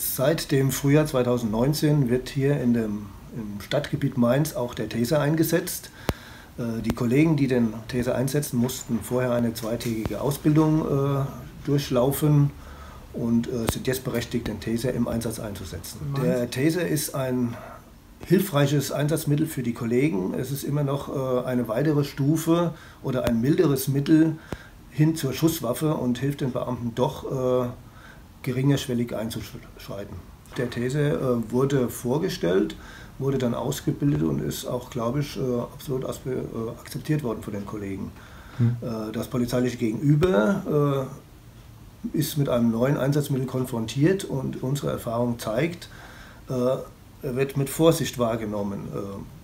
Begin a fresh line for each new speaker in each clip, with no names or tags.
Seit dem Frühjahr 2019 wird hier in dem, im Stadtgebiet Mainz auch der Taser eingesetzt. Äh, die Kollegen, die den Taser einsetzen, mussten vorher eine zweitägige Ausbildung äh, durchlaufen und äh, sind jetzt berechtigt, den Taser im Einsatz einzusetzen. Der Taser ist ein hilfreiches Einsatzmittel für die Kollegen. Es ist immer noch eine weitere Stufe oder ein milderes Mittel hin zur Schusswaffe und hilft den Beamten doch geringerschwellig einzuschreiten. Der These äh, wurde vorgestellt, wurde dann ausgebildet und ist auch, glaube ich, äh, absolut äh, akzeptiert worden von den Kollegen. Hm. Das polizeiliche Gegenüber ist mit einem neuen Einsatzmittel konfrontiert und unsere Erfahrung zeigt, er wird mit Vorsicht wahrgenommen.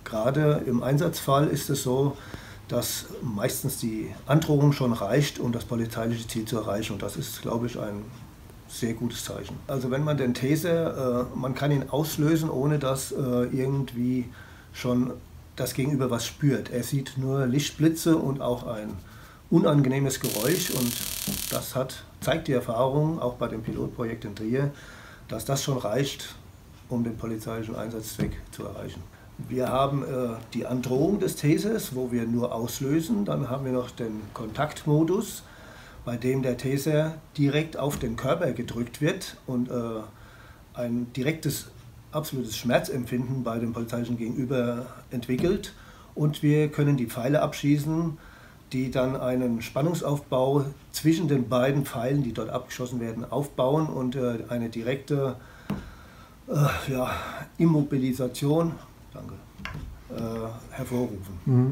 Gerade im Einsatzfall ist es so, dass meistens die Androhung schon reicht, um das polizeiliche Ziel zu erreichen. Und das ist, glaube ich, ein sehr gutes Zeichen. Also wenn man den Taser, äh, man kann ihn auslösen, ohne dass äh, irgendwie schon das Gegenüber was spürt. Er sieht nur Lichtblitze und auch ein unangenehmes Geräusch und das hat, zeigt die Erfahrung, auch bei dem Pilotprojekt in Trier, dass das schon reicht, um den polizeilichen Einsatzzweck zu erreichen. Wir haben äh, die Androhung des Tasers, wo wir nur auslösen. Dann haben wir noch den Kontaktmodus, bei dem der Taser direkt auf den Körper gedrückt wird und äh, ein direktes, absolutes Schmerzempfinden bei dem polizeilichen Gegenüber entwickelt. Und wir können die Pfeile abschießen, die dann einen Spannungsaufbau zwischen den beiden Pfeilen, die dort abgeschossen werden, aufbauen und äh, eine direkte äh, ja, Immobilisation danke, äh, hervorrufen. Mhm.